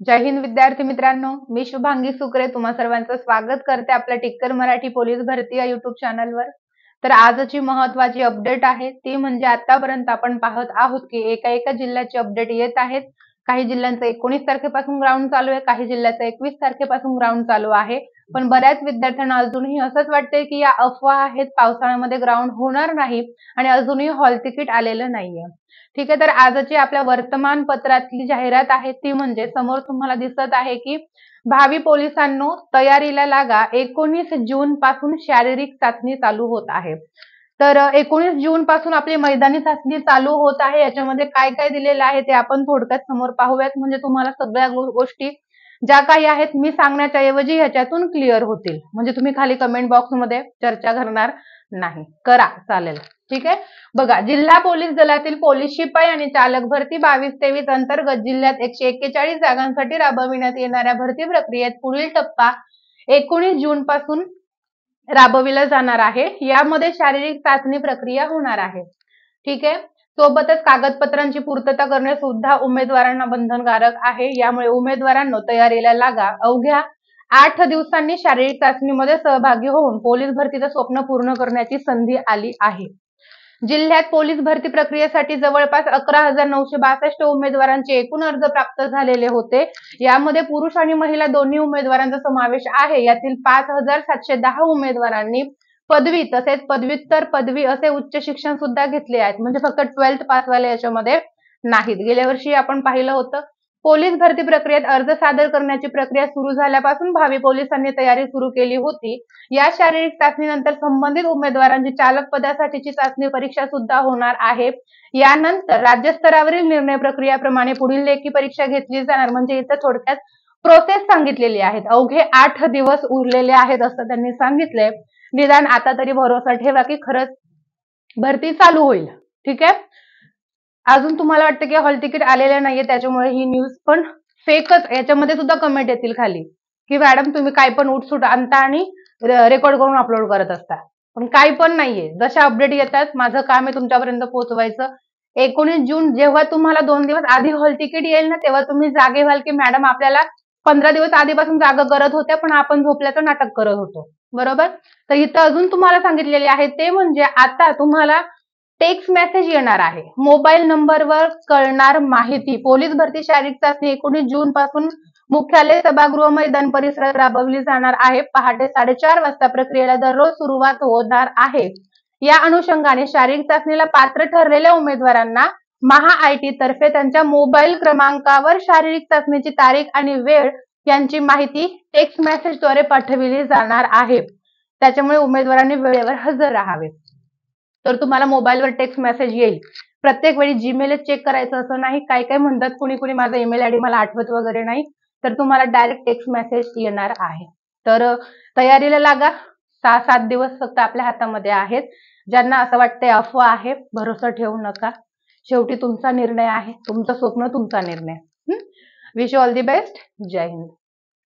जय हिंद विद्यार्थी मित्रांनो मी शुभांगी सुकरे तुम्हा सर्वांचं स्वागत करते आपल्या टिक्कर मराठी पोलीस भरती या युट्यूब चॅनलवर तर आजची महत्वाची अपडेट आहे ती म्हणजे आतापर्यंत आपण पाहत आहोत की एका एका जिल्ह्याची अपडेट येत आहेत. काही जिल्ह्यांचं एकोणीस तारखेपासून ग्राउंड चालू आहे काही जिल्ह्याचं एकवीस तारखेपासून ग्राउंड चालू आहे. पण बऱ्याच विद्यार्थ्यांना अजूनही असंच वाटतंय की या अफवा आहेत पावसाळ्यामध्ये ग्राउंड होणार नाही आणि अजूनही हॉल तिकीट आलेलं नाहीये. ठीक आहे तर आजची आपल्या वर्तमानपत्रातली जाहिरात आहे ती म्हणजे समोर तुम्हाला दिसत आहे की भावी पोलिसांनो तयारीला लागा एकोणीस जून पासून शारीरिक चाचणी चालू होत आहे. तर एकोणीस जून पासून आपली मैदानी चाचणी चालू होत आहे. याच्यामध्ये काय काय दिलेलं आहे ते आपण थोडक्यात समोर पाहूयात. म्हणजे तुम्हाला सगळ्या गोष्टी ज्या काही आहेत मी सांगण्याच्या ऐवजी ह्याच्यातून क्लिअर होतील. म्हणजे तुम्ही खाली कमेंट बॉक्समध्ये चर्चा करणार नाही. करा चालेल. ठीक आहे? बघा जिल्हा पोलीस दलातील पोलीस शिपाई आणि चालक भरती बावीस तेवीस अंतर्गत जिल्ह्यात एकशे एक्केचाळीस जागांसाठी राबविण्यात येणाऱ्या भरती प्रक्रियेत पुढील टप्पा एकोणीस जून पासून राबविलं जाणार आहे. यामध्ये शारीरिक चाचणी प्रक्रिया होणार आहे. ठीक आहे? सोबतच कागदपत्रांची पूर्तता करणे सुद्धा उमेदवारांना बंधनकारक आहे. यामुळे उमेदवारांना तयारीला लागा अवघ्या आठ दिवसांनी शारीरिक चाचणीमध्ये सहभागी होऊन पोलीस भरतीचं स्वप्न पूर्ण करण्याची संधी आली आहे. जिल्ह्यात पोलीस भरती प्रक्रियेसाठी जवळपास अकरा हजार नऊशे बासष्ट उमेदवारांचे एकूण अर्ज प्राप्त झालेले होते. यामध्ये पुरुष आणि महिला दोन्ही उमेदवारांचा समावेश आहे. यातील पाच हजार सातशे दहा उमेदवारांनी पदवी तसेच पदव्युत्तर पदवी असे उच्च शिक्षण सुद्धा घेतले आहेत. म्हणजे फक्त ट्वेल्थ पासवाले याच्यामध्ये नाहीत. गेल्या वर्षी आपण पाहिलं होतं. पोलीस भरती प्रक्रियेत अर्ज सादर करण्याची प्रक्रिया सुरू झाल्यापासून भावी पोलिसांनी तयारी सुरू केली होती. या शारीरिक चाचणीनंतर संबंधित उमेदवारांची चालक पदासाठीची चाचणी परीक्षा सुद्धा होणार आहे. यानंतर राज्यस्तरावरील निर्णय प्रक्रियाप्रमाणे पुढील लेखी परीक्षा घेतली जाणार. म्हणजे इथं थोडक्यात प्रोसेस सांगितलेली आहेत. अवघे आठ दिवस उरलेले आहेत असं त्यांनी सांगितलंय. निदान आता तरी भरोसा ठेवा की खरंच भरती चालू होईल. ठीक आहे? अजून तुम्हाला वाटतं की हॉल तिकीट आलेलं नाहीये त्याच्यामुळे ही न्यूज पण फेकच याच्यामध्ये सुद्धा कमेंट येतील खाली. की मॅडम तुम्ही काय पण उठसूट आणता आणि रेकॉर्ड करून अपलोड करत असता. पण काही पण नाहीये. जशा अपडेट येतात माझं काम आहे तुमच्यापर्यंत पोहोचवायचं. एकोणीस जून जेव्हा तुम्हाला दोन दिवस आधी हॉल तिकीट येईल ना तेव्हा तुम्ही जागे व्हाल की मॅडम आपल्याला पंधरा दिवस आधीपासून जागा करत होत्या पण आपण झोपल्याचं नाटक करत होतो. बरोबर? तर इथं अजून तुम्हाला सांगितलेले आहे ते म्हणजे आता तुम्हाला टेक्स्ट मेसेज येणार आहे. मोबाईल नंबरवर कळणार माहिती. पोलीस भरती शारीरिक चाचणी एकोणीस जून पासून मुख्यालय सभागृह मैदान परिसरात राबवली जाणार आहे. पहाटे साडेचार वाजता प्रक्रियेला दररोज सुरुवात होणार आहे. या अनुषंगाने शारीरिक चाचणीला पात्र ठरलेल्या उमेदवारांना महा आय टी तर्फे त्यांच्या मोबाईल क्रमांकावर शारीरिक चाचणीची तारीख आणि वेळ यांची माहिती टेक्स्ट मेसेजद्वारे पाठविली जाणार आहे. त्याच्यामुळे उमेदवारांनी वेळेवर हजर राहावे. तर तुम्हाला मोबाईलवर टेक्स्ट मेसेज येईल. प्रत्येक वेळी जीमेल चेक करायचं असं नाही काय काय म्हणतात कुणी कुणी माझा ईमेल आयडी मला आठवत वगैरे नाही तर तुम्हाला डायरेक्ट टेक्स्ट मेसेज येणार आहे. तर तयारीला लागा. सहा सात दिवस फक्त आपल्या हातामध्ये आहेत. ज्यांना असं वाटतंय अफवा आहे भरोसा ठेवू नका. शेवटी तुमचा निर्णय आहे. तुमचं स्वप्न तुमचा निर्णय. Wish all the best Jai Hind.